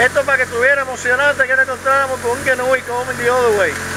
Esto para que estuviera emocionante que nos encontráramos con un Kenui Coming the Other Way.